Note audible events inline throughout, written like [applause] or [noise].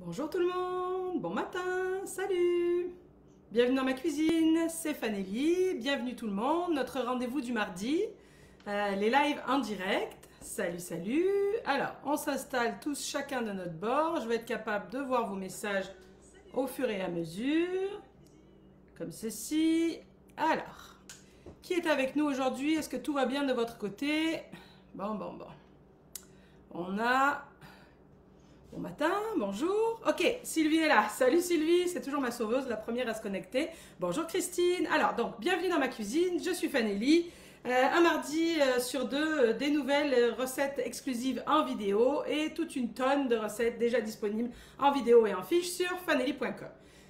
Bonjour tout le monde, bon matin, salut. Bienvenue dans ma cuisine, c'est Fanelli, bienvenue tout le monde, notre rendez-vous du mardi, euh, les lives en direct, salut salut. Alors, on s'installe tous chacun de notre bord, je vais être capable de voir vos messages au fur et à mesure, comme ceci. Alors, qui est avec nous aujourd'hui? Est-ce que tout va bien de votre côté? Bon, bon, bon. On a Matin, bonjour. Ok, Sylvie est là. Salut Sylvie, c'est toujours ma sauveuse, la première à se connecter. Bonjour Christine. Alors, donc, bienvenue dans ma cuisine. Je suis Fanelli. Euh, un mardi euh, sur deux, euh, des nouvelles recettes exclusives en vidéo et toute une tonne de recettes déjà disponibles en vidéo et en fiche sur fanelli.com.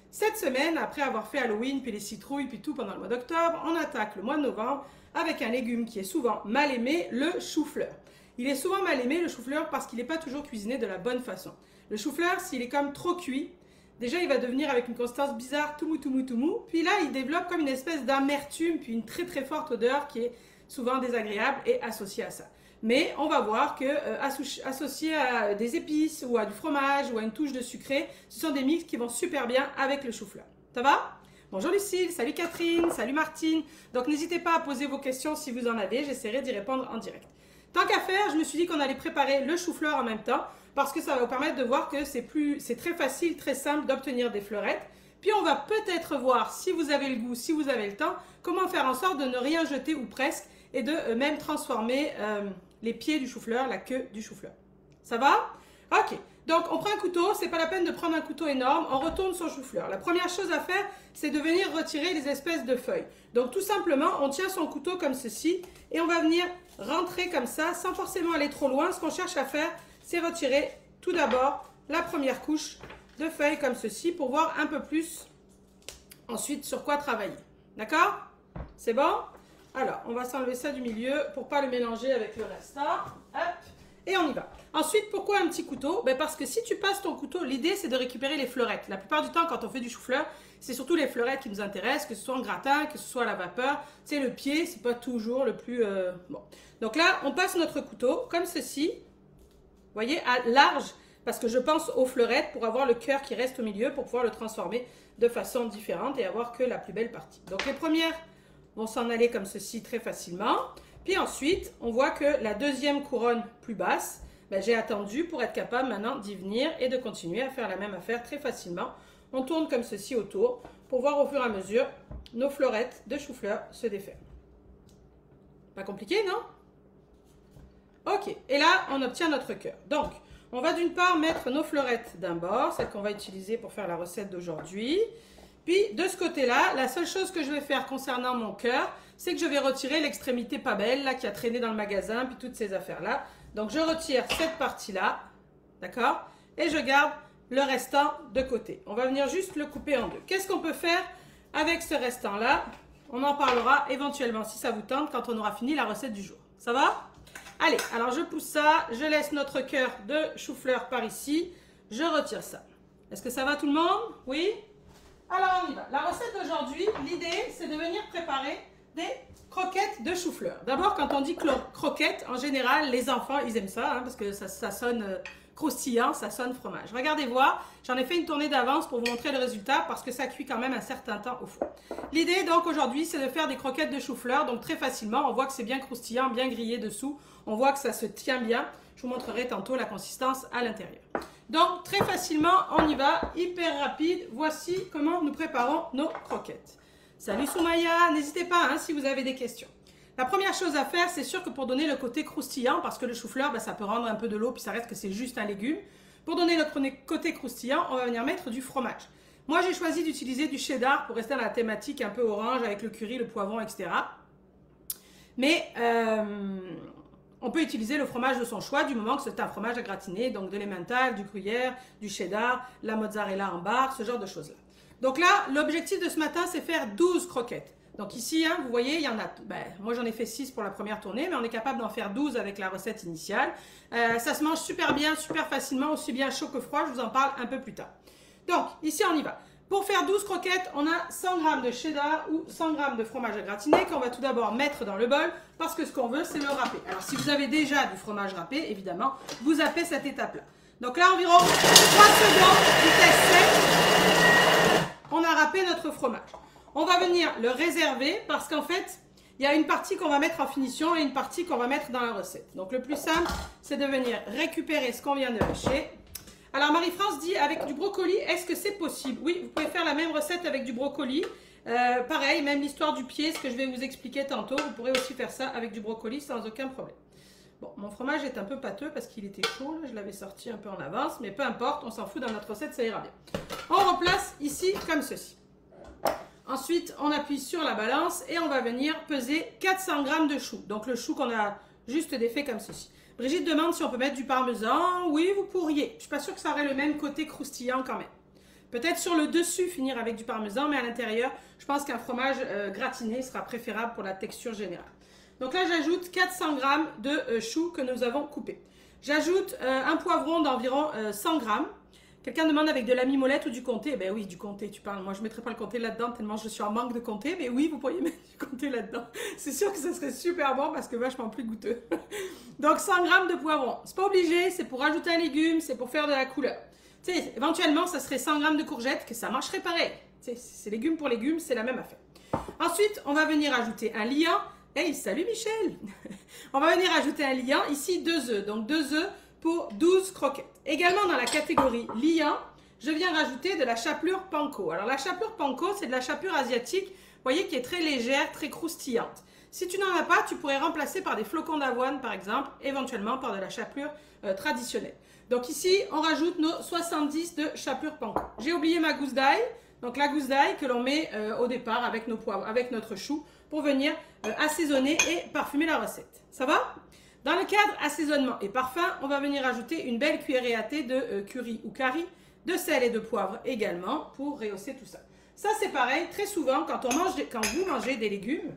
Cette semaine, après avoir fait Halloween, puis les citrouilles, puis tout pendant le mois d'octobre, on attaque le mois de novembre avec un légume qui est souvent mal aimé, le chou-fleur. Il est souvent mal aimé, le chou-fleur, parce qu'il n'est pas toujours cuisiné de la bonne façon. Le chou-fleur, s'il est comme trop cuit, déjà il va devenir avec une consistance bizarre, tout mou, tout mou, tout mou. Puis là, il développe comme une espèce d'amertume, puis une très très forte odeur qui est souvent désagréable et associée à ça. Mais on va voir que euh, associé à des épices ou à du fromage ou à une touche de sucré, ce sont des mix qui vont super bien avec le chou-fleur. Ça va? Bonjour Lucille, salut Catherine, salut Martine. Donc n'hésitez pas à poser vos questions si vous en avez, j'essaierai d'y répondre en direct. Tant qu'à faire, je me suis dit qu'on allait préparer le chou-fleur en même temps parce que ça va vous permettre de voir que c'est plus, c'est très facile, très simple d'obtenir des fleurettes. Puis on va peut-être voir, si vous avez le goût, si vous avez le temps, comment faire en sorte de ne rien jeter ou presque et de euh, même transformer euh, les pieds du chou-fleur, la queue du chou-fleur. Ça va? Ok. Donc on prend un couteau, c'est pas la peine de prendre un couteau énorme, on retourne son chou-fleur. La première chose à faire, c'est de venir retirer les espèces de feuilles. Donc tout simplement, on tient son couteau comme ceci et on va venir rentrer comme ça sans forcément aller trop loin. Ce qu'on cherche à faire, c'est retirer tout d'abord la première couche de feuilles comme ceci pour voir un peu plus ensuite sur quoi travailler. D'accord? C'est bon? Alors, on va s'enlever ça du milieu pour pas le mélanger avec le reste. Hop, et on y va. Ensuite, pourquoi un petit couteau? Ben Parce que si tu passes ton couteau, l'idée c'est de récupérer les fleurettes. La plupart du temps, quand on fait du chou-fleur, c'est surtout les fleurettes qui nous intéressent, que ce soit en gratin, que ce soit à la vapeur. C'est le pied, c'est pas toujours le plus euh, bon. Donc là, on passe notre couteau comme ceci. Vous voyez, à large, parce que je pense aux fleurettes pour avoir le cœur qui reste au milieu, pour pouvoir le transformer de façon différente et avoir que la plus belle partie. Donc les premières vont s'en aller comme ceci très facilement. Puis ensuite, on voit que la deuxième couronne plus basse, ben, j'ai attendu pour être capable maintenant d'y venir et de continuer à faire la même affaire très facilement. On tourne comme ceci autour pour voir au fur et à mesure nos fleurettes de chou-fleur se défaire. Pas compliqué, non? Ok, et là, on obtient notre cœur. Donc, on va d'une part mettre nos fleurettes d'un bord, celles qu'on va utiliser pour faire la recette d'aujourd'hui. Puis, de ce côté-là, la seule chose que je vais faire concernant mon cœur, c'est que je vais retirer l'extrémité pas belle, là, qui a traîné dans le magasin, puis toutes ces affaires-là. Donc, je retire cette partie-là, d'accord? Et je garde le restant de côté. On va venir juste le couper en deux. Qu'est-ce qu'on peut faire avec ce restant-là? On en parlera éventuellement, si ça vous tente, quand on aura fini la recette du jour. Ça va? Allez, alors je pousse ça, je laisse notre cœur de chou-fleur par ici, je retire ça. Est-ce que ça va tout le monde? Oui? Alors on y va. La recette d'aujourd'hui, l'idée c'est de venir préparer croquettes de chou-fleur. D'abord, quand on dit croquettes, en général, les enfants, ils aiment ça, hein, parce que ça, sonne euh, croustillant, ça sonne fromage. Regardez voir, j'en ai fait une tournée d'avance pour vous montrer le résultat, parce que ça cuit quand même un certain temps au four. L'idée, donc, aujourd'hui, c'est de faire des croquettes de chou-fleur, donc très facilement, on voit que c'est bien croustillant, bien grillé dessous, on voit que ça se tient bien. Je vous montrerai tantôt la consistance à l'intérieur. Donc, très facilement, on y va, hyper rapide. Voici comment nous préparons nos croquettes. Salut Soumaya, n'hésitez pas hein, si vous avez des questions. La première chose à faire, c'est sûr que pour donner le côté croustillant, parce que le chou-fleur, ben, ça peut rendre un peu de l'eau, puis ça reste que c'est juste un légume. Pour donner le côté croustillant, on va venir mettre du fromage. Moi, j'ai choisi d'utiliser du cheddar pour rester dans la thématique un peu orange avec le curry, le poivron, etc. Mais euh, on peut utiliser le fromage de son choix du moment que c'est un fromage à gratiner, donc de l'emmental, du gruyère, du cheddar, la mozzarella en barre, ce genre de choses-là. Donc là, l'objectif de ce matin, c'est faire 12 croquettes. Donc ici, hein, vous voyez, il y en a, ben, moi j'en ai fait 6 pour la première tournée, mais on est capable d'en faire 12 avec la recette initiale. Euh, ça se mange super bien, super facilement, aussi bien chaud que froid, je vous en parle un peu plus tard. Donc, ici on y va. Pour faire 12 croquettes, on a 100 g de cheddar ou 100 g de fromage à gratiner qu'on va tout d'abord mettre dans le bol parce que ce qu'on veut, c'est le râper. Alors, si vous avez déjà du fromage râpé, évidemment, vous zappez cette étape-là. Donc là, environ 3 secondes, vitesse sec. On a râpé notre fromage. On va venir le réserver parce qu'en fait, il y a une partie qu'on va mettre en finition et une partie qu'on va mettre dans la recette. Donc le plus simple, c'est de venir récupérer ce qu'on vient de hacher. Alors Marie-France dit avec du brocoli, est-ce que c'est possible? Oui, vous pouvez faire la même recette avec du brocoli. Euh, pareil, même l'histoire du pied, ce que je vais vous expliquer tantôt, vous pourrez aussi faire ça avec du brocoli sans aucun problème. Bon, mon fromage est un peu pâteux parce qu'il était chaud, je l'avais sorti un peu en avance, mais peu importe, on s'en fout, dans notre recette, ça ira bien. On replace ici comme ceci. Ensuite, on appuie sur la balance et on va venir peser 400 g de chou. Donc le chou qu'on a juste défait comme ceci. Brigitte demande si on peut mettre du parmesan. Oui, vous pourriez. Je suis pas sûre que ça aurait le même côté croustillant quand même. Peut-être sur le dessus finir avec du parmesan, mais à l'intérieur, je pense qu'un fromage euh, gratiné sera préférable pour la texture générale. Donc là, j'ajoute 400 g de euh, chou que nous avons coupé. J'ajoute euh, un poivron d'environ 100 g. Quelqu'un demande avec de la mimolette ou du comté. Eh ben oui, du comté, tu parles. Moi, je ne mettrai pas le comté là-dedans tellement je suis en manque de comté. Mais oui, vous pourriez mettre [laughs] du comté là-dedans. C'est sûr que ça serait super bon parce que vachement plus goûteux. [laughs] Donc 100 g de poivron. C'est pas obligé, c'est pour ajouter un légume, c'est pour faire de la couleur. Tu sais, éventuellement, ça serait 100 g de courgettes que ça marcherait pareil. Tu sais, c'est légumes pour légumes, c'est la même affaire. Ensuite, on va venir ajouter un liant. Hey, salut Michel [laughs] On va venir ajouter un liant. Ici, deux œufs. Donc deux œufs pour 12 croquettes. Également dans la catégorie liant, je viens rajouter de la chapelure panko. Alors la chapelure panko, c'est de la chapelure asiatique, voyez, qui est très légère, très croustillante. Si tu n'en as pas, tu pourrais remplacer par des flocons d'avoine, par exemple, éventuellement par de la chapelure euh, traditionnelle. Donc ici, on rajoute nos 70 de chapelure panko. J'ai oublié ma gousse d'ail, donc la gousse d'ail que l'on met euh, au départ avec nos poivres, avec notre chou, pour venir euh, assaisonner et parfumer la recette. Ça va? Dans le cadre assaisonnement et parfum, on va venir ajouter une belle cuillerée à thé de euh, curry ou curry, de sel et de poivre également pour rehausser tout ça. Ça c'est pareil, très souvent quand, on mange quand vous mangez des légumes,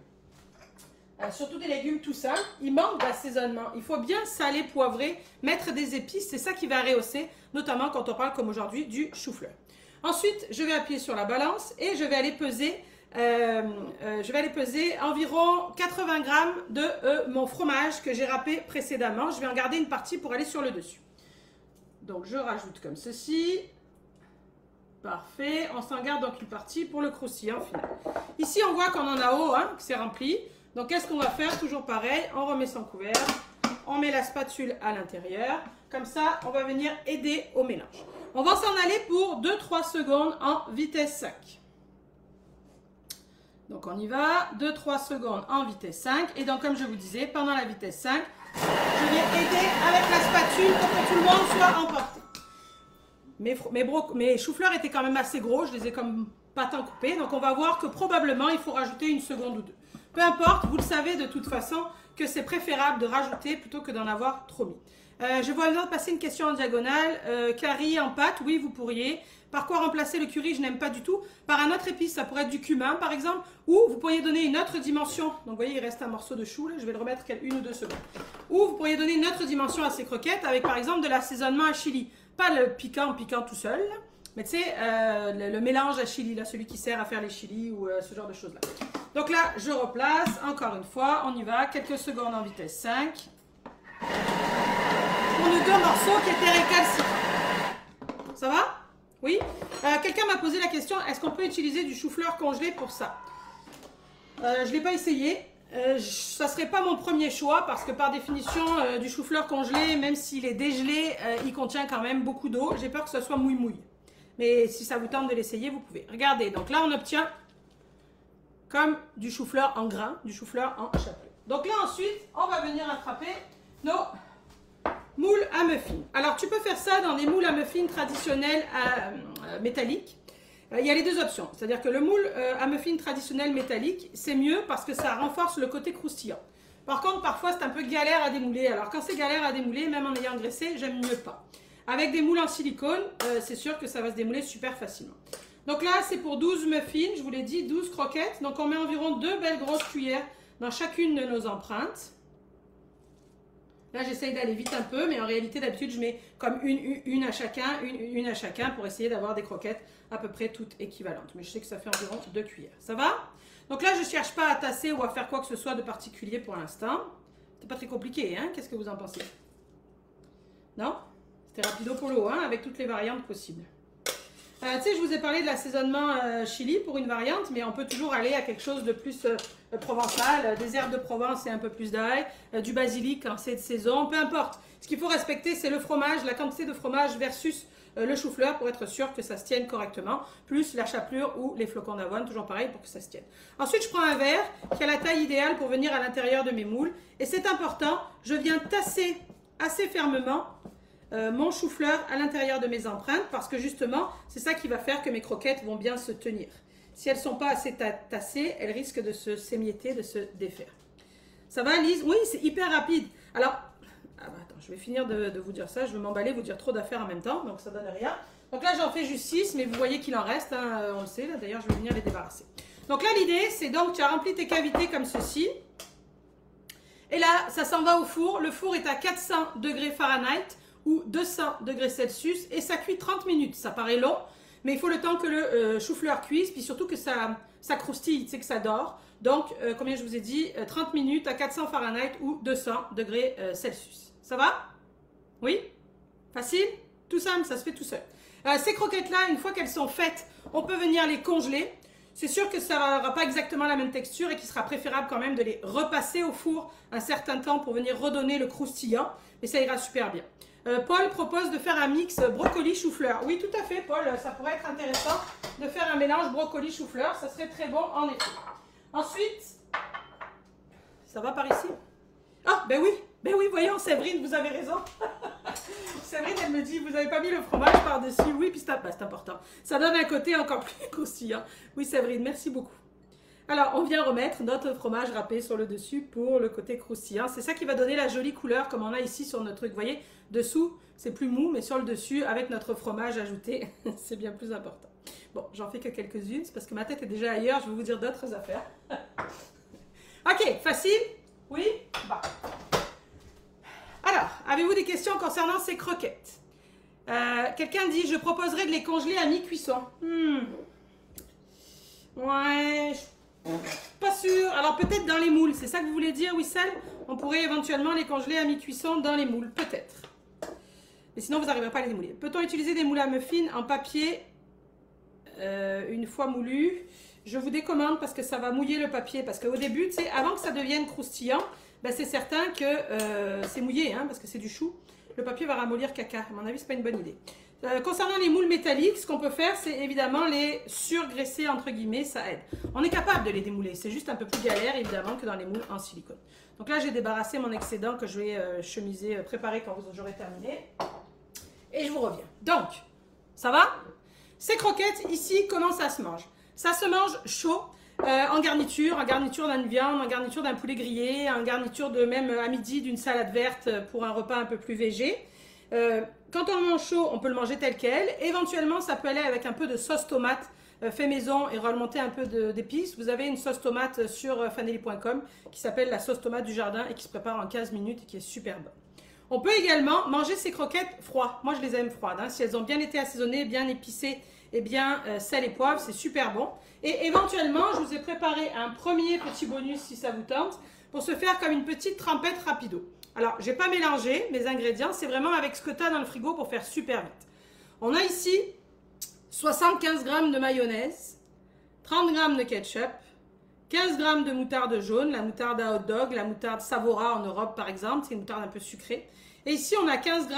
euh, surtout des légumes tout seuls, il manque d'assaisonnement. Il faut bien saler, poivrer, mettre des épices, c'est ça qui va rehausser, notamment quand on parle comme aujourd'hui du chou-fleur. Ensuite, je vais appuyer sur la balance et je vais aller peser euh, euh, je vais aller peser environ 80 grammes de euh, mon fromage que j'ai râpé précédemment. Je vais en garder une partie pour aller sur le dessus. Donc je rajoute comme ceci. Parfait. On s'en garde donc une partie pour le croustillant final. Ici, on voit qu'on en a haut, hein, que c'est rempli. Donc qu'est-ce qu'on va faire? Toujours pareil, on remet son couvert. On met la spatule à l'intérieur. Comme ça, on va venir aider au mélange. On va s'en aller pour 2-3 secondes en vitesse 5. Donc on y va, 2-3 secondes en vitesse 5. Et donc comme je vous disais, pendant la vitesse 5, je viens aider avec la spatule pour que tout le monde soit emporté. Mes, mes, choux-fleurs étaient quand même assez gros, je les ai comme pas tant coupés. Donc on va voir que probablement il faut rajouter une seconde ou deux. Peu importe, vous le savez de toute façon que c'est préférable de rajouter plutôt que d'en avoir trop mis. Euh, je vois de passer une question en diagonale. Euh, curry en pâte, oui, vous pourriez. Par quoi remplacer le curry? Je n'aime pas du tout. Par un autre épice, ça pourrait être du cumin par exemple. Ou vous pourriez donner une autre dimension. Donc vous voyez, il reste un morceau de chou là. Je vais le remettre une ou deux secondes. Ou vous pourriez donner une autre dimension à ces croquettes avec par exemple de l'assaisonnement à chili. Pas le piquant, piquant tout seul. Mais tu sais, euh, le, mélange à chili, là, celui qui sert à faire les chilis ou ce genre de choses-là. Donc là, je replace, encore une fois, on y va, quelques secondes en vitesse 5. Pour deux morceaux qui étaient récalcitrants. Ça va? Oui? Euh, Quelqu'un m'a posé la question, est-ce qu'on peut utiliser du chou-fleur congelé pour ça? Euh, Je ne l'ai pas essayé. Euh, ça serait pas mon premier choix parce que par définition, du chou-fleur congelé, même s'il est dégelé, il contient quand même beaucoup d'eau. J'ai peur que ce soit mouille-mouille. Mais si ça vous tente de l'essayer, vous pouvez. Regardez, donc là, on obtient comme du chou-fleur en grains, du chou-fleur en chapeau. Donc là, ensuite, on va venir attraper nos Moule à muffins. Alors, tu peux faire ça dans des moules à muffins traditionnels euh, métalliques. Euh, il y a les deux options. C'est-à-dire que le moule euh, à muffins traditionnel métallique, c'est mieux parce que ça renforce le côté croustillant. Par contre, parfois, c'est un peu galère à démouler. Alors, quand c'est galère à démouler, même en ayant graissé, j'aime mieux pas. Avec des moules en silicone, c'est sûr que ça va se démouler super facilement. Donc là, c'est pour 12 muffins, je vous l'ai dit, 12 croquettes. Donc, on met environ deux belles grosses cuillères dans chacune de nos empreintes. Là, j'essaye d'aller vite un peu, mais en réalité, d'habitude, je mets comme une, à chacun, une, à chacun pour essayer d'avoir des croquettes à peu près toutes équivalentes. Mais je sais que ça fait environ deux cuillères. Ça va? Donc là, je ne cherche pas à tasser ou à faire quoi que ce soit de particulier pour l'instant. C'est pas très compliqué, hein? Qu'est-ce que vous en pensez? Non? C'était rapido polo, hein, avec toutes les variantes possibles. Euh, tu sais, je vous ai parlé de l'assaisonnement euh, chili pour une variante, mais on peut toujours aller à quelque chose de plus euh, provençal, des herbes de Provence et un peu plus d'ail, du basilic quand c'est de saison, peu importe. Ce qu'il faut respecter, c'est le fromage, la quantité de fromage versus le chou-fleur pour être sûr que ça se tienne correctement, plus la chapelure ou les flocons d'avoine, toujours pareil pour que ça se tienne. Ensuite, je prends un verre qui a la taille idéale pour venir à l'intérieur de mes moules, et c'est important, je viens tasser assez fermement euh, mon chou-fleur à l'intérieur de mes empreintes parce que justement, c'est ça qui va faire que mes croquettes vont bien se tenir. Si elles ne sont pas assez tassées, elles risquent de se s'émietter, de se défaire. Ça va, Lise? Oui, c'est hyper rapide. Alors, ah bah, attends, je vais finir de, vous dire ça. Je vais m'emballer, vous dire trop d'affaires en même temps, donc ça donne rien. Donc là, j'en fais juste 6, mais vous voyez qu'il en reste, hein, euh, on le sait. D'ailleurs, je vais venir les débarrasser. Donc là, l'idée, c'est donc, tu as rempli tes cavités comme ceci. Et là, ça s'en va au four. Le four est à 400 degrés Fahrenheit ou 200 degrés Celsius et ça cuit 30 minutes. Ça paraît long, mais il faut le temps que le euh, chou-fleur cuise, puis surtout que ça, ça croustille, c'est que ça dort. Donc, euh, combien je vous ai dit 30 euh, minutes à 400 Fahrenheit ou 200 degrés Celsius. Ça va? Oui? Facile? Tout simple, ça se fait tout seul. ces croquettes-là, une fois qu'elles sont faites, on peut venir les congeler. C'est sûr que ça n'aura pas exactement la même texture et qu'il sera préférable quand même de les repasser au four un certain temps pour venir redonner le croustillant, mais ça ira super bien. Euh, Paul propose de faire un mix brocoli-chou-fleur. Oui, tout à fait, Paul, ça pourrait être intéressant de faire un mélange brocoli-chou-fleur. Ça serait très bon, en effet. Ensuite, ça va par ici Ah, ben oui, ben oui, voyons, Séverine, vous avez raison. [laughs] Séverine, elle me dit, vous n'avez pas mis le fromage par-dessus. Oui, puis c'est important. Ça donne un côté encore [laughs] plus croustillant. Oui, Séverine, merci beaucoup. Alors, on vient remettre notre fromage râpé sur le dessus pour le côté croustillant. C'est ça qui va donner la jolie couleur comme on a ici sur notre truc. Vous voyez, dessous, c'est plus mou, mais sur le dessus, avec notre fromage ajouté, [laughs] c'est bien plus important. Bon, j'en fais que quelques-unes, parce que ma tête est déjà ailleurs. Je vais vous dire d'autres affaires. [laughs] ok, facile? Oui? Bah. Alors, avez-vous des questions concernant ces croquettes? Euh, Quelqu'un dit, je proposerais de les congeler à mi-cuisson. Hmm. Ouais, pas sûr. Alors peut-être dans les moules, c'est ça que vous voulez dire, Wissal On pourrait éventuellement les congeler à mi-cuisson dans les moules, peut-être. Mais sinon, vous n'arriverez pas à les démouler. Peut-on utiliser des moules à muffins en papier euh, une fois moulu? Je vous décommande parce que ça va mouiller le papier. Parce qu'au début, avant que ça devienne croustillant, ben, c'est certain que euh, c'est mouillé, hein, parce que c'est du chou. Le papier va ramollir caca. À mon avis, c'est pas une bonne idée. Euh, concernant les moules métalliques, ce qu'on peut faire, c'est évidemment les surgraisser, entre guillemets, ça aide. On est capable de les démouler, c'est juste un peu plus galère, évidemment, que dans les moules en silicone. Donc là, j'ai débarrassé mon excédent que je vais euh, chemiser, euh, préparer quand aurez terminé. Et je vous reviens. Donc, ça va? Ces croquettes, ici, comment ça se mange? Ça se mange chaud, en garniture, en garniture d'une viande, en garniture d'un poulet grillé, en garniture de même à midi d'une salade verte pour un repas un peu plus végé. Euh, quand on le mange chaud, on peut le manger tel quel. Éventuellement, ça peut aller avec un peu de sauce tomate euh, fait maison et remonter un peu d'épices. Vous avez une sauce tomate sur euh, fanelli.com qui s'appelle la sauce tomate du jardin et qui se prépare en 15 minutes et qui est super bonne. On peut également manger ces croquettes froides. Moi, je les aime froides. Hein. Si elles ont bien été assaisonnées, bien épicées et bien sel et poivre, c'est super bon. Et éventuellement, je vous ai préparé un premier petit bonus si ça vous tente pour se faire comme une petite trempette rapido. Alors, je n'ai pas mélangé mes ingrédients, c'est vraiment avec ce que tu as dans le frigo pour faire super vite. On a ici 75 g de mayonnaise, 30 g de ketchup, 15 g de moutarde jaune, la moutarde à hot dog, la moutarde Savora en Europe par exemple, c'est une moutarde un peu sucrée. Et ici, on a 15 g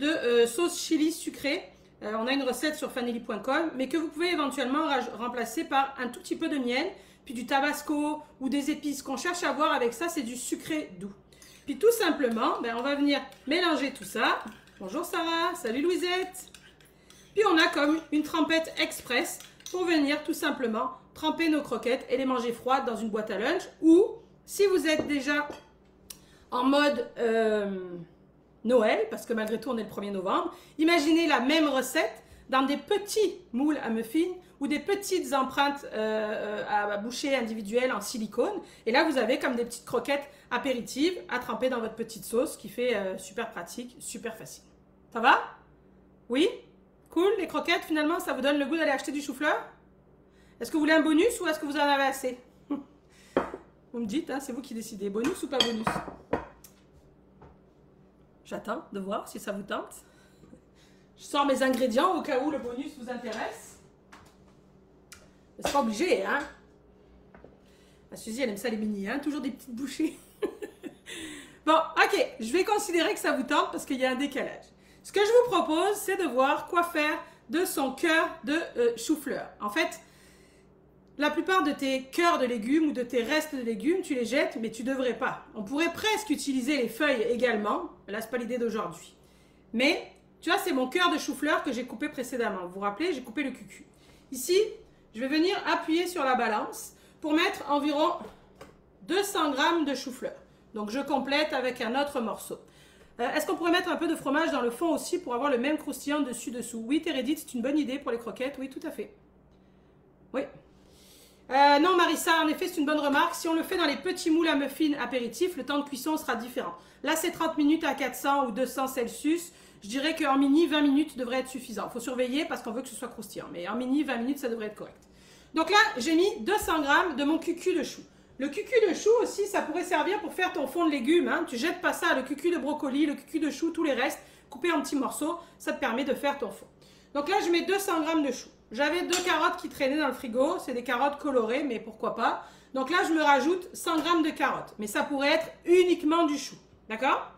de euh, sauce chili sucrée. Euh, on a une recette sur fanelli.com, mais que vous pouvez éventuellement remplacer par un tout petit peu de miel, puis du tabasco ou des épices. qu'on cherche à voir avec ça, c'est du sucré doux. Puis tout simplement, ben, on va venir mélanger tout ça. Bonjour Sarah, salut Louisette. Puis on a comme une trempette express pour venir tout simplement tremper nos croquettes et les manger froides dans une boîte à lunch. Ou si vous êtes déjà en mode euh, Noël, parce que malgré tout on est le 1er novembre, imaginez la même recette dans des petits moules à muffins ou des petites empreintes euh, euh, à boucher individuelles en silicone. Et là, vous avez comme des petites croquettes apéritives à tremper dans votre petite sauce qui fait euh, super pratique, super facile. Ça va? Oui? Cool, les croquettes, finalement, ça vous donne le goût d'aller acheter du chou-fleur? Est-ce que vous voulez un bonus ou est-ce que vous en avez assez? [laughs] Vous me dites, hein, c'est vous qui décidez, bonus ou pas bonus? J'attends de voir si ça vous tente. Je sors mes ingrédients au cas où le bonus vous intéresse. C'est pas obligé, hein. La Suzy, elle aime ça les mini, hein. Toujours des petites bouchées. [laughs] bon, ok. Je vais considérer que ça vous tente parce qu'il y a un décalage. Ce que je vous propose, c'est de voir quoi faire de son cœur de euh, chou-fleur. En fait, la plupart de tes cœurs de légumes ou de tes restes de légumes, tu les jettes, mais tu devrais pas. On pourrait presque utiliser les feuilles également. Là, c'est pas l'idée d'aujourd'hui. Mais, tu vois, c'est mon cœur de chou-fleur que j'ai coupé précédemment. Vous vous rappelez, j'ai coupé le cucu. Ici, je vais venir appuyer sur la balance pour mettre environ 200 grammes de chou-fleur. Donc, je complète avec un autre morceau. Euh, est-ce qu'on pourrait mettre un peu de fromage dans le fond aussi pour avoir le même croustillant dessus-dessous? Oui, Térédite, c'est une bonne idée pour les croquettes. Oui, tout à fait. Oui. Euh, non, Marissa, en effet, c'est une bonne remarque. Si on le fait dans les petits moules à muffins apéritifs, le temps de cuisson sera différent. Là, c'est 30 minutes à 400 ou 200 Celsius. Je dirais qu'en mini, 20 minutes devrait être suffisant. Il faut surveiller parce qu'on veut que ce soit croustillant. Mais en mini, 20 minutes, ça devrait être correct. Donc là, j'ai mis 200 grammes de mon cucu de chou. Le cucu de chou aussi, ça pourrait servir pour faire ton fond de légumes. Hein. Tu jettes pas ça, le cucu de brocoli, le cucu de chou, tous les restes, coupés en petits morceaux. Ça te permet de faire ton fond. Donc là, je mets 200 grammes de chou. J'avais deux carottes qui traînaient dans le frigo. C'est des carottes colorées, mais pourquoi pas. Donc là, je me rajoute 100 grammes de carottes. Mais ça pourrait être uniquement du chou. D'accord?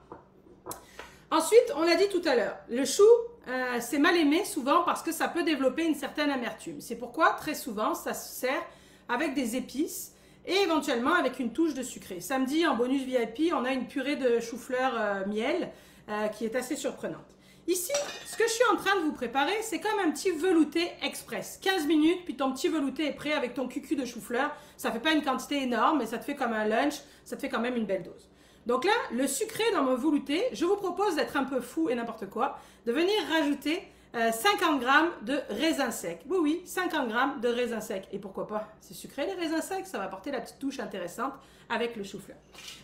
Ensuite, on a dit tout à l'heure, le chou, euh, c'est mal aimé souvent parce que ça peut développer une certaine amertume. C'est pourquoi, très souvent, ça se sert avec des épices et éventuellement avec une touche de sucré. Samedi, en bonus VIP, on a une purée de chou-fleur euh, miel euh, qui est assez surprenante. Ici, ce que je suis en train de vous préparer, c'est comme un petit velouté express. 15 minutes, puis ton petit velouté est prêt avec ton cucu de chou-fleur. Ça fait pas une quantité énorme, mais ça te fait comme un lunch, ça te fait quand même une belle dose. Donc là, le sucré dans mon velouté, je vous propose d'être un peu fou et n'importe quoi, de venir rajouter 50 euh, grammes de raisins secs. Oui, oui, 50 grammes de raisins secs. Et pourquoi pas? C'est sucré les raisins secs, ça va apporter la touche intéressante avec le chou-fleur.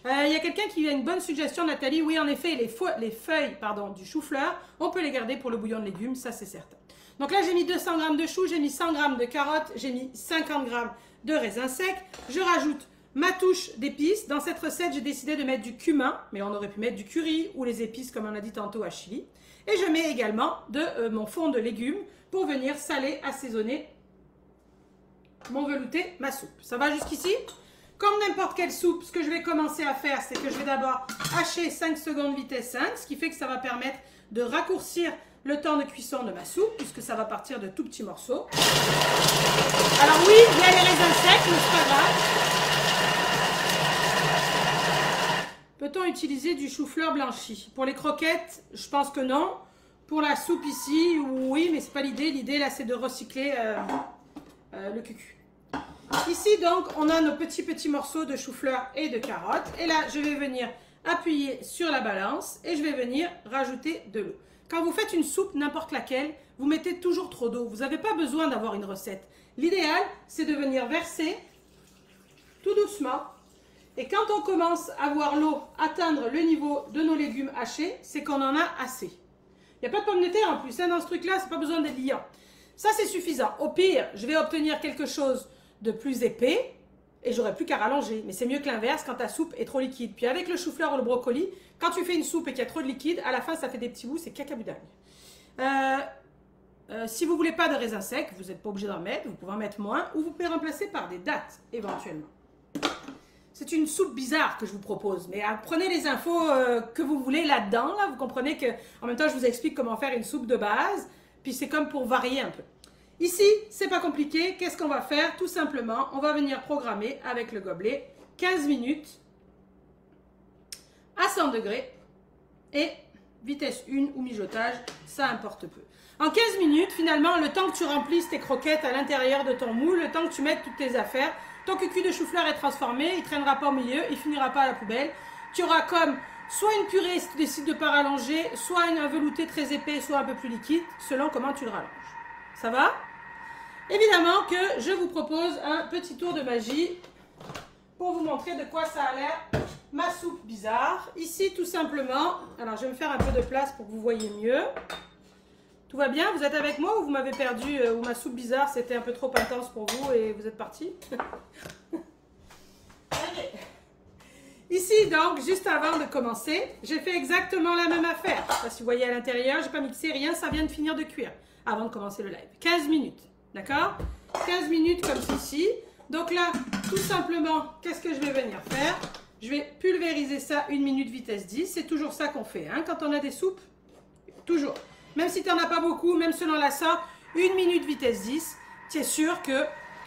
Euh, il y a quelqu'un qui a une bonne suggestion, Nathalie. Oui, en effet, les, les feuilles du chou-fleur, on peut les garder pour le bouillon de légumes, ça c'est certain. Donc là, j'ai mis 200 grammes de chou, j'ai mis 100 grammes de carottes, j'ai mis 50 grammes de raisins secs. Je rajoute ma touche d'épices. Dans cette recette, j'ai décidé de mettre du cumin, mais on aurait pu mettre du curry ou les épices, comme on a dit tantôt, à chili. Et je mets également de euh, mon fond de légumes pour venir saler, assaisonner mon velouté, ma soupe. Ça va jusqu'ici? Comme n'importe quelle soupe, ce que je vais commencer à faire, c'est que je vais d'abord hacher 5 secondes vitesse 5, ce qui fait que ça va permettre de raccourcir le temps de cuisson de ma soupe, puisque ça va partir de tout petits morceaux. Alors oui, il y a les raisins secs, mais c'est pas grave. Peut-on utiliser du chou-fleur blanchi? Pour les croquettes, je pense que non. Pour la soupe ici, oui, mais c'est pas l'idée. L'idée là, c'est de recycler euh, euh, le cucu. Ici, donc, on a nos petits petits morceaux de chou-fleur et de carottes. Et là, je vais venir appuyer sur la balance et je vais venir rajouter de l'eau. Quand vous faites une soupe, n'importe laquelle, vous mettez toujours trop d'eau. Vous n'avez pas besoin d'avoir une recette. L'idéal, c'est de venir verser tout doucement et quand on commence à voir l'eau atteindre le niveau de nos légumes hachés, c'est qu'on en a assez. Il n'y a pas de pommes de terre en plus. Hein, dans ce truc-là, c'est pas besoin d'être liant. Ça, c'est suffisant. Au pire, je vais obtenir quelque chose de plus épais et j'aurai plus qu'à rallonger. Mais c'est mieux que l'inverse quand ta soupe est trop liquide. Puis avec le chou-fleur ou le brocoli, quand tu fais une soupe et qu'il y a trop de liquide, à la fin, ça fait des petits bouts, c'est cacaboudagne. Euh, euh, si vous voulez pas de raisin sec, vous n'êtes pas obligé d'en mettre, vous pouvez en mettre moins, ou vous pouvez remplacer par des dattes, éventuellement. C'est une soupe bizarre que je vous propose, mais prenez les infos euh, que vous voulez là-dedans. Là. Vous comprenez que, en même temps, je vous explique comment faire une soupe de base, puis c'est comme pour varier un peu. Ici, c'est pas compliqué. Qu'est-ce qu'on va faire? Tout simplement, on va venir programmer avec le gobelet 15 minutes à 100 degrés et vitesse 1 ou mijotage, ça importe peu. En 15 minutes, finalement, le temps que tu remplisses tes croquettes à l'intérieur de ton moule, le temps que tu mettes toutes tes affaires, ton cucu de chou-fleur est transformé, il traînera pas au milieu, il finira pas à la poubelle. Tu auras comme soit une purée si tu décides de pas rallonger, soit un velouté très épais, soit un peu plus liquide, selon comment tu le rallonges. Ça va? Évidemment que je vous propose un petit tour de magie pour vous montrer de quoi ça a l'air ma soupe bizarre. Ici, tout simplement, alors je vais me faire un peu de place pour que vous voyez mieux. Tout va bien? Vous êtes avec moi ou vous m'avez perdu euh, Ou ma soupe bizarre, c'était un peu trop intense pour vous et vous êtes parti? [laughs] Ici, donc, juste avant de commencer, j'ai fait exactement la même affaire. Si vous voyez à l'intérieur, j'ai pas mixé rien, ça vient de finir de cuire avant de commencer le live. 15 minutes, d'accord 15 minutes comme ceci. Donc là, tout simplement, qu'est-ce que je vais venir faire? Je vais pulvériser ça une minute vitesse 10. C'est toujours ça qu'on fait hein, quand on a des soupes. Toujours. Même si tu n'en as pas beaucoup, même selon la sorte, une minute vitesse 10, tu es sûr que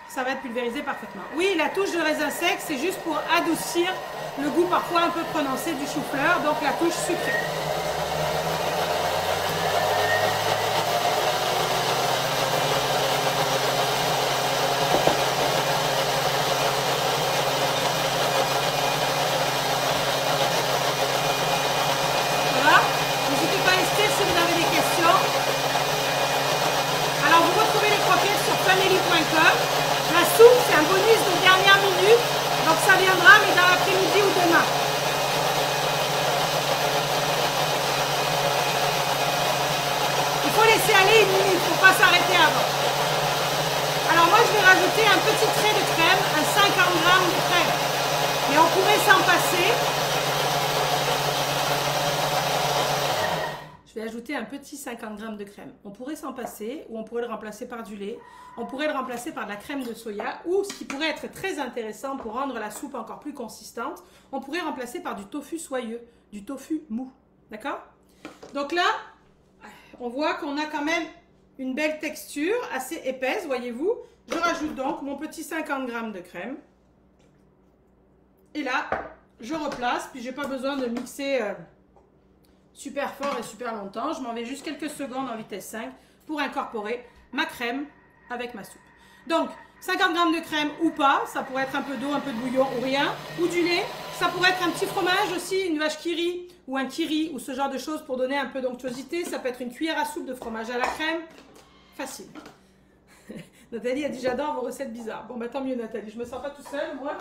ça va être pulvérisé parfaitement. Oui, la touche de raisin sec, c'est juste pour adoucir le goût parfois un peu prononcé du chou-fleur, donc la touche sucrée. Voilà. N'hésitez pas à inscrire si vous avez des questions. Alors, vous retrouvez les croquettes sur family.com. La soupe, c'est un bonus de dernière minute. Donc ça viendra, mais dans l'après-midi ou demain. Il faut laisser aller une minute, il ne faut pas s'arrêter avant. Alors moi, je vais rajouter un petit trait de crème, un 50 g de crème. Mais on pourrait s'en passer. Un petit 50 g de crème. On pourrait s'en passer ou on pourrait le remplacer par du lait. On pourrait le remplacer par de la crème de soya ou ce qui pourrait être très intéressant pour rendre la soupe encore plus consistante, on pourrait remplacer par du tofu soyeux, du tofu mou. D'accord? Donc là, on voit qu'on a quand même une belle texture assez épaisse, voyez-vous. Je rajoute donc mon petit 50 g de crème. Et là, je replace, puis j'ai pas besoin de mixer euh, super fort et super longtemps. Je m'en vais juste quelques secondes en vitesse 5 pour incorporer ma crème avec ma soupe. Donc, 50 g de crème ou pas, ça pourrait être un peu d'eau, un peu de bouillon ou rien, ou du lait. Ça pourrait être un petit fromage aussi, une vache kiri ou un kiri ou ce genre de choses pour donner un peu d'onctuosité. Ça peut être une cuillère à soupe de fromage à la crème. Facile. [laughs] Nathalie a dit j'adore vos recettes bizarres. Bon, bah tant mieux Nathalie, je me sens pas tout seul, moi.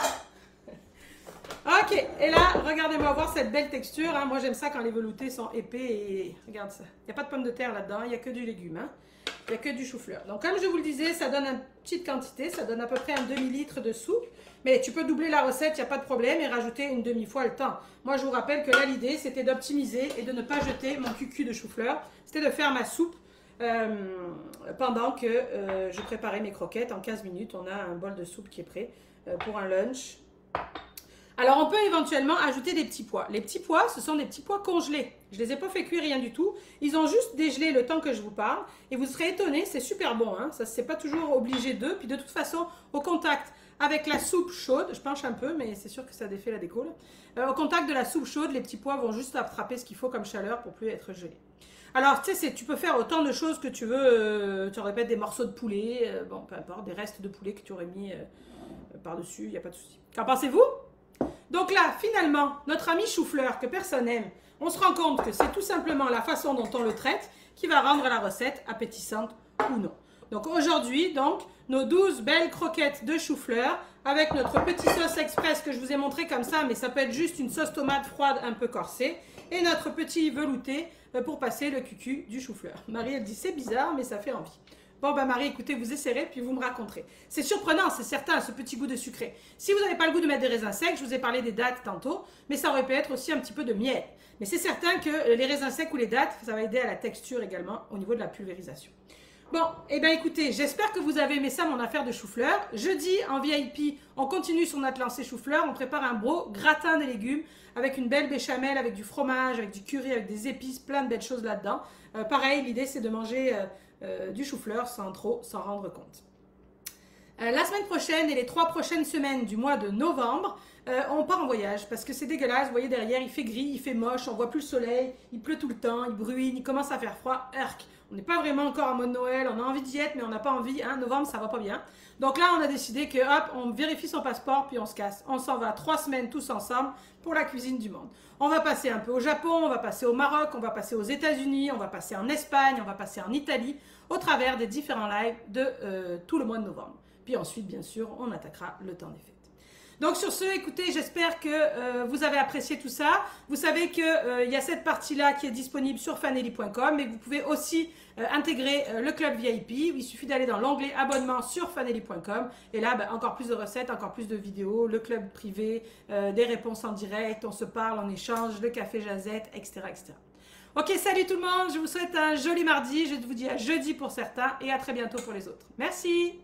Ok, et là, regardez-moi voir cette belle texture. Hein. Moi, j'aime ça quand les veloutés sont épais et regarde ça. Il n'y a pas de pommes de terre là-dedans, il n'y a que du légume. Hein. Il n'y a que du chou-fleur. Donc, comme je vous le disais, ça donne une petite quantité. Ça donne à peu près un demi-litre de soupe. Mais tu peux doubler la recette, il n'y a pas de problème, et rajouter une demi-fois le temps. Moi, je vous rappelle que là, l'idée, c'était d'optimiser et de ne pas jeter mon cucu de chou-fleur. C'était de faire ma soupe euh, pendant que euh, je préparais mes croquettes. En 15 minutes, on a un bol de soupe qui est prêt euh, pour un lunch. Alors, on peut éventuellement ajouter des petits pois. Les petits pois, ce sont des petits pois congelés. Je ne les ai pas fait cuire, rien du tout. Ils ont juste dégelé le temps que je vous parle. Et vous serez étonnés, c'est super bon. Hein ça, c'est pas toujours obligé d'eux. Puis de toute façon, au contact avec la soupe chaude, je penche un peu, mais c'est sûr que ça défait la décolle. Euh, au contact de la soupe chaude, les petits pois vont juste attraper ce qu'il faut comme chaleur pour plus être gelés. Alors, tu sais, tu peux faire autant de choses que tu veux. Euh, tu peut-être des morceaux de poulet, euh, bon, peu importe, des restes de poulet que tu aurais mis par-dessus, il n'y a pas de souci. Qu'en pensez-vous? Donc là, finalement, notre ami chou-fleur que personne n'aime, on se rend compte que c'est tout simplement la façon dont on le traite qui va rendre la recette appétissante ou non. Donc aujourd'hui, donc, nos 12 belles croquettes de chou-fleur avec notre petit sauce express que je vous ai montré comme ça, mais ça peut être juste une sauce tomate froide un peu corsée, et notre petit velouté euh, pour passer le cucu du chou-fleur. Marie, elle dit c'est bizarre, mais ça fait envie. Bon, ben Marie, écoutez, vous essayerez, puis vous me raconterez. C'est surprenant, c'est certain, ce petit goût de sucré. Si vous n'avez pas le goût de mettre des raisins secs, je vous ai parlé des dattes tantôt, mais ça aurait pu être aussi un petit peu de miel. Mais c'est certain que les raisins secs ou les dattes, ça va aider à la texture également au niveau de la pulvérisation. Bon, eh bien écoutez, j'espère que vous avez aimé ça, mon affaire de chou-fleur. Jeudi, en VIP, on continue sur notre lancée chou-fleur. On prépare un beau gratin des légumes avec une belle béchamel, avec du fromage, avec du curry, avec des épices, plein de belles choses là-dedans. Euh, pareil, l'idée c'est de manger euh, euh, du chou-fleur sans trop s'en rendre compte. Euh, la semaine prochaine et les trois prochaines semaines du mois de novembre, euh, on part en voyage parce que c'est dégueulasse. Vous voyez derrière, il fait gris, il fait moche, on voit plus le soleil, il pleut tout le temps, il bruine, il commence à faire froid. Urk. On n'est pas vraiment encore en mode Noël, on a envie d'y être, mais on n'a pas envie. Hein, novembre, ça va pas bien. Donc là, on a décidé que hop, on vérifie son passeport puis on se casse. On s'en va trois semaines tous ensemble pour la cuisine du monde. On va passer un peu au Japon, on va passer au Maroc, on va passer aux États-Unis, on va passer en Espagne, on va passer en Italie, au travers des différents lives de euh, tout le mois de novembre. Puis ensuite, bien sûr, on attaquera le temps des fêtes. Donc sur ce, écoutez, j'espère que euh, vous avez apprécié tout ça. Vous savez qu'il euh, y a cette partie-là qui est disponible sur fanelli.com, mais vous pouvez aussi euh, intégrer le club VIP. Il suffit d'aller dans l'onglet abonnement sur fanelli.com. Et là, ben, encore plus de recettes, encore plus de vidéos, le club privé, des réponses en direct, on se parle, on échange, le café jazette, etc., etc. Ok, salut tout le monde, je vous souhaite un joli mardi. Je vous dis à jeudi pour certains et à très bientôt pour les autres. Merci.